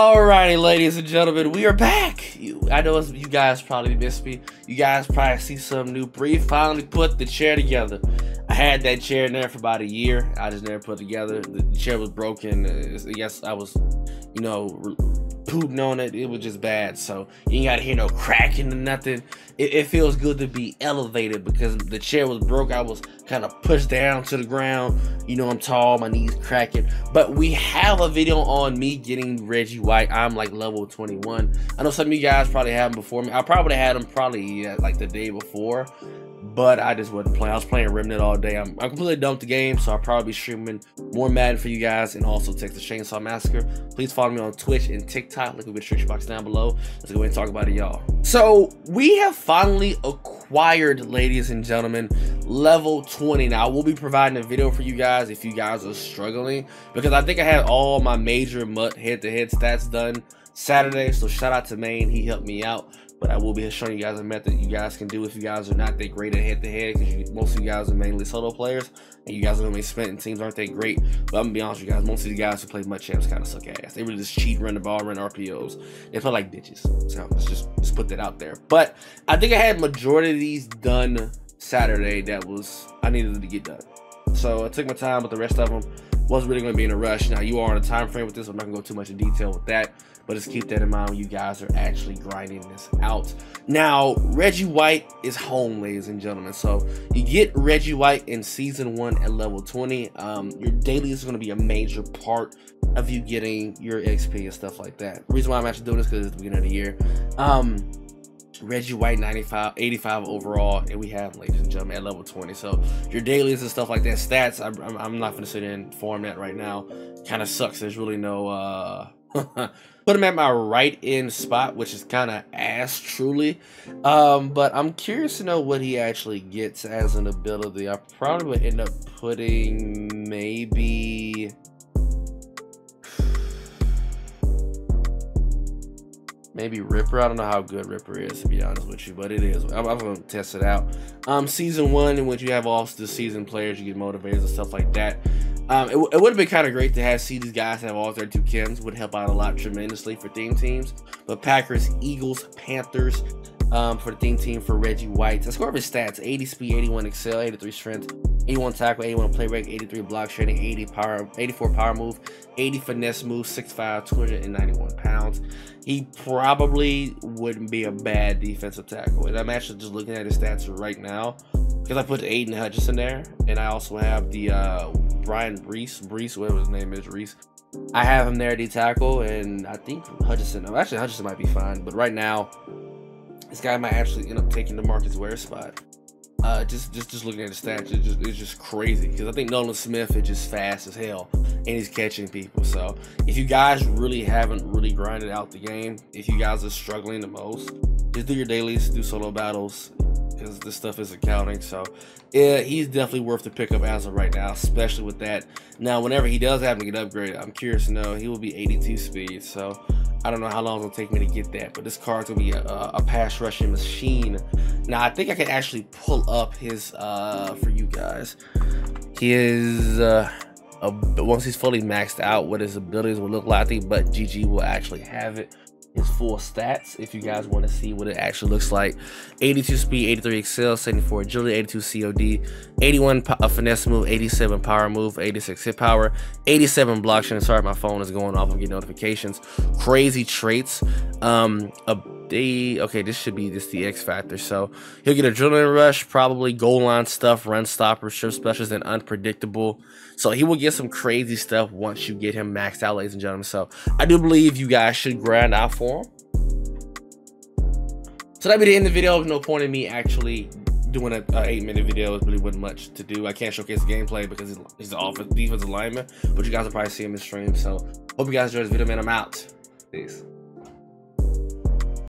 Alrighty, ladies and gentlemen, we are back. You, I know you guys probably missed me. You guys probably see some new brief. Finally put the chair together. I had that chair in there for about a year. I just never put together. The chair was broken. Uh, I guess I was, you know, pooting on it. It was just bad. So you ain't gotta hear no cracking or nothing. It, it, feels good to be elevated because the chair was broke. I was kind of pushed down to the ground. You know, I'm tall, my knees cracking. But we have a video on me getting Reggie White. I'm like level 21. I know some of you guys probably have him before me. I probably had him probably yeah, like the day before but I just wasn't playing. I was playing Remnant all day. I'm, I completely dumped the game, so I'll probably be streaming more Madden for you guys and also Texas Chainsaw Massacre. Please follow me on Twitch and TikTok. Look at the description box down below. Let's go ahead and talk about it, y'all. So we have finally acquired, ladies and gentlemen, level 20. Now, I will be providing a video for you guys if you guys are struggling because I think I had all my major head-to-head -head stats done Saturday. So shout out to Maine. He helped me out. But I will be showing you guys a method you guys can do if you guys are not that great at head to head because most of you guys are mainly solo players and you guys are only spent and teams aren't that great. But I'm gonna be honest with you guys, most of the guys who play MUT champs kind of suck ass. They really just cheat, run the ball, run RPOs. They play like bitches. So let's just, just put that out there. But I think I had majority of these done Saturday that was I needed to get done. So I took my time with the rest of them wasn't really going to be in a rush. Now, you are on a time frame with this. I'm not going to go too much in detail with that, but just keep that in mind when you guys are actually grinding this out. Now, Reggie White is home, ladies and gentlemen. So you get Reggie White in season one at level 20. Um, your daily is going to be a major part of you getting your XP and stuff like that. The reason why I'm actually doing this because it's the beginning of the year. Um, Reggie White 95, 85 overall, and we have, ladies and gentlemen, at level 20. So your dailies and stuff like that, stats, I'm, I'm not going to sit in form that right now. Kind of sucks. There's really no, uh, put him at my right end spot, which is kind of ass truly. Um, but I'm curious to know what he actually gets as an ability. I probably would end up putting maybe maybe Ripper. I don't know how good Ripper is to be honest with you, but it is. I'm, I'm gonna test it out. Um, season one, in which you have all the season players, you get motivators and stuff like that. Um, it, it would have been kind of great to have see these guys have all their two chems. Would help out a lot tremendously for theme teams. But Packers, Eagles, Panthers, um, for the theme team for Reggie White. I score over his stats 80 speed, 81 accel, 83 strength, 81 tackle, 81 play rec, 83 block shedding, 80 power, 84 power move, 80 finesse move, 6'5, 291 pounds. He probably wouldn't be a bad defensive tackle. And I'm actually just looking at his stats right now because I put Aidan Hutchinson there, and I also have the uh, Brian Brees, Brees, whatever his name is, Reese. I have him there at D tackle, and I think Hutchinson. Actually, Hutchinson might be fine, but right now this guy might actually end up taking the DeMarcus Ware spot. Uh, just just just looking at the stats, it's just, it's just crazy because I think Nolan Smith is just fast as hell and he's catching people. So if you guys really haven't really grinded out the game, if you guys are struggling the most, just do your dailies, do solo battles because this stuff isn't counting. So yeah, he's definitely worth the pickup as of right now, especially with that. Now, whenever he does happen to get upgraded, I'm curious to know he will be 82 speed. So I don't know how long it'll take me to get that, but this card's gonna be a, a pass rushing machine. Now I think I can actually pull up his uh for you guys. His uh once he's fully maxed out, what his abilities will look like. I think, MUT GG will actually have it full stats if you guys want to see what it actually looks like. 82 speed 83 accel 74 agility 82 cod 81 a finesse move 87 power move 86 hit power 87 block shedding sorry my phone is going off i'm getting notifications. Crazy traits um a okay this should be just the x factor so he'll get adrenaline rush probably goal line stuff run stoppers strip specials and unpredictable so he will get some crazy stuff once you get him maxed out ladies and gentlemen so i do believe you guys should grind out for him so that'd be the end of the video no point in me actually doing a, eight minute video is really wasn't much to do. I can't showcase the gameplay because he's, the offense defensive lineman, but you guys will probably see him in stream. So hope you guys enjoyed this video, man. I'm out. Peace.